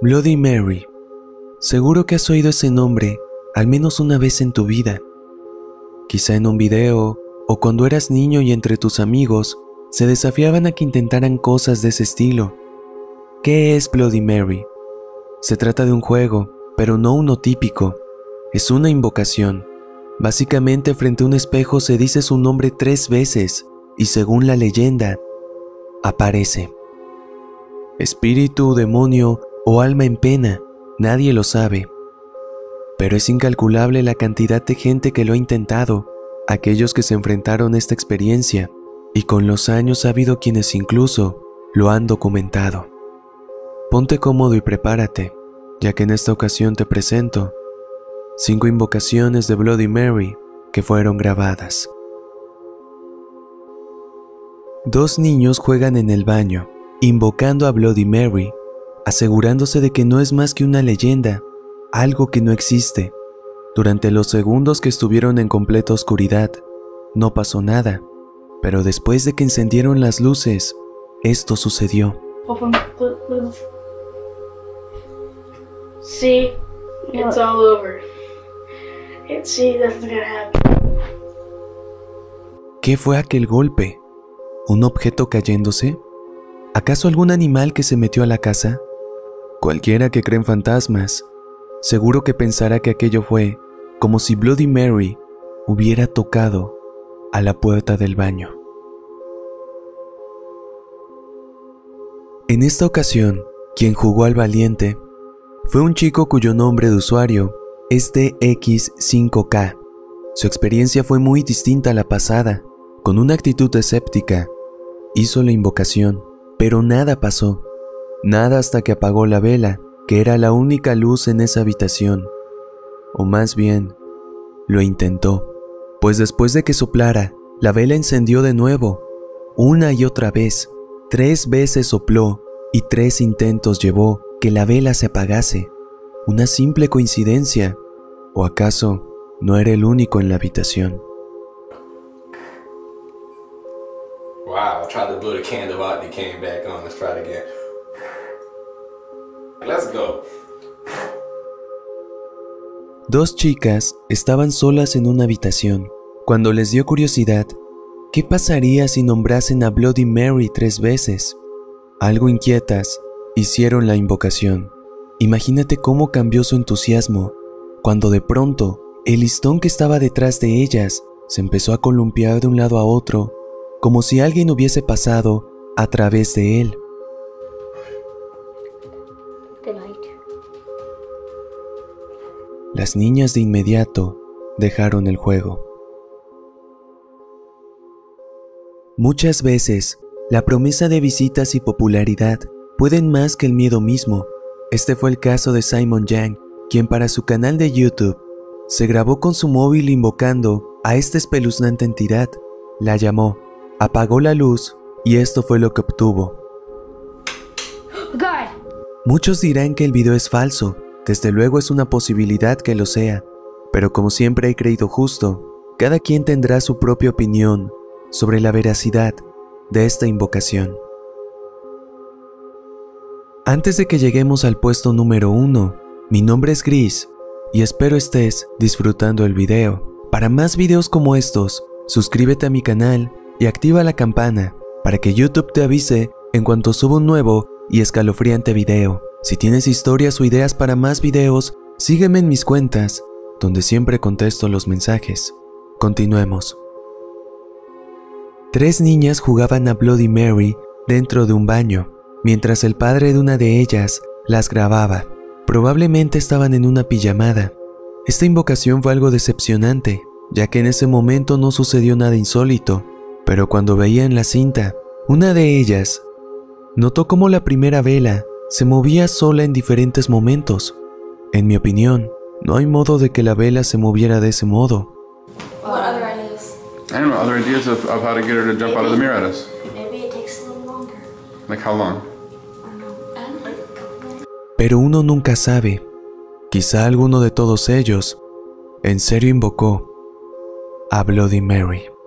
Bloody Mary. Seguro que has oído ese nombre al menos una vez en tu vida. Quizá en un video o cuando eras niño y entre tus amigos se desafiaban a que intentaran cosas de ese estilo. ¿Qué es Bloody Mary? Se trata de un juego, pero no uno típico. Es una invocación. Básicamente frente a un espejo se dice su nombre tres veces y según la leyenda, aparece. Espíritu, demonio o alma en pena, nadie lo sabe. Pero es incalculable la cantidad de gente que lo ha intentado, aquellos que se enfrentaron a esta experiencia, y con los años ha habido quienes incluso lo han documentado. Ponte cómodo y prepárate, ya que en esta ocasión te presento cinco invocaciones de Bloody Mary que fueron grabadas. Dos niños juegan en el baño, invocando a Bloody Mary asegurándose de que no es más que una leyenda, algo que no existe. Durante los segundos que estuvieron en completa oscuridad, no pasó nada, pero después de que encendieron las luces, esto sucedió. See, it's all over. See, that's gonna happen. ¿Qué fue aquel golpe? ¿Un objeto cayéndose? ¿Acaso algún animal que se metió a la casa? Cualquiera que cree en fantasmas, seguro que pensará que aquello fue como si Bloody Mary hubiera tocado a la puerta del baño. En esta ocasión, quien jugó al valiente fue un chico cuyo nombre de usuario es DX5K. Su experiencia fue muy distinta a la pasada. Con una actitud escéptica, hizo la invocación, pero nada pasó. Nada hasta que apagó la vela, que era la única luz en esa habitación. O más bien, lo intentó, pues después de que soplara, la vela encendió de nuevo, una y otra vez. Tres veces sopló y tres intentos llevó que la vela se apagase. ¿Una simple coincidencia? ¿O acaso no era el único en la habitación? Wow, tried to blow the candle out it came back on. Let's try it again. Dos chicas estaban solas en una habitación cuando les dio curiosidad qué pasaría si nombrasen a Bloody Mary tres veces. Algo inquietas, hicieron la invocación. Imagínate cómo cambió su entusiasmo cuando de pronto el listón que estaba detrás de ellas se empezó a columpiar de un lado a otro, como si alguien hubiese pasado a través de él. Las niñas de inmediato dejaron el juego. Muchas veces, la promesa de visitas y popularidad pueden más que el miedo mismo. Este fue el caso de Simon Yang, quien para su canal de YouTube se grabó con su móvil invocando a esta espeluznante entidad, la llamó, apagó la luz y esto fue lo que obtuvo. Muchos dirán que el video es falso, desde luego es una posibilidad que lo sea, pero como siempre he creído justo, cada quien tendrá su propia opinión sobre la veracidad de esta invocación. Antes de que lleguemos al puesto número uno, mi nombre es Gris y espero estés disfrutando el video. Para más videos como estos, suscríbete a mi canal y activa la campana para que YouTube te avise en cuanto suba un nuevo y escalofriante video. Si tienes historias o ideas para más videos, sígueme en mis cuentas, donde siempre contesto los mensajes. Continuemos. Tres niñas jugaban a Bloody Mary dentro de un baño, mientras el padre de una de ellas las grababa. Probablemente estaban en una pijamada. Esta invocación fue algo decepcionante, ya que en ese momento no sucedió nada insólito, pero cuando veían la cinta, una de ellas notó cómo la primera vela se movía sola en diferentes momentos. En mi opinión, no hay modo de que la vela se moviera de ese modo. What other ideas? I don't know other ideas of, of how to get her to jump out of the mirror at us. Maybe it takes a little longer. Like how long? I don't know. I don't like Pero uno nunca sabe. Quizá alguno de todos ellos en serio invocó a Bloody Mary.